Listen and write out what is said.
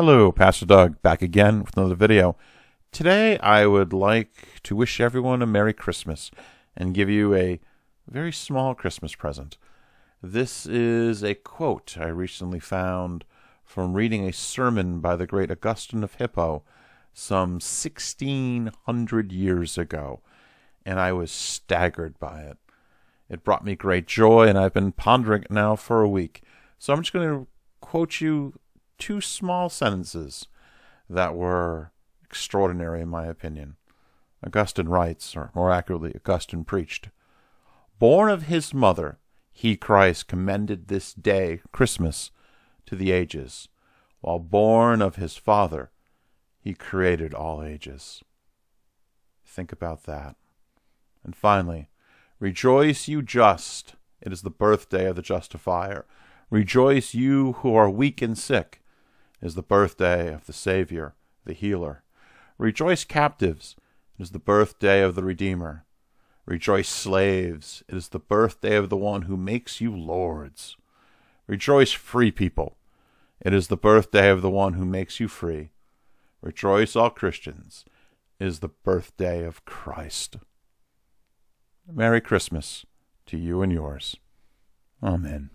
Hello, Pastor Doug, back again with another video. Today I would like to wish everyone a Merry Christmas and give you a very small Christmas present. This is a quote I recently found from reading a sermon by the great Augustine of Hippo some 1600 years ago, and I was staggered by it. It brought me great joy, and I've been pondering it now for a week. So I'm just going to quote you two small sentences that were extraordinary in my opinion. Augustine writes, or more accurately, Augustine preached Born of his mother, he, Christ, commended this day, Christmas, to the ages, while born of his Father, he created all ages. Think about that. And finally, rejoice, you just. It is the birthday of the justifier. Rejoice, you who are weak and sick is the birthday of the Savior, the healer. Rejoice, captives, it is the birthday of the Redeemer. Rejoice, slaves, it is the birthday of the one who makes you lords. Rejoice, free people, it is the birthday of the one who makes you free. Rejoice, all Christians, it is the birthday of Christ. Merry Christmas to you and yours. Amen.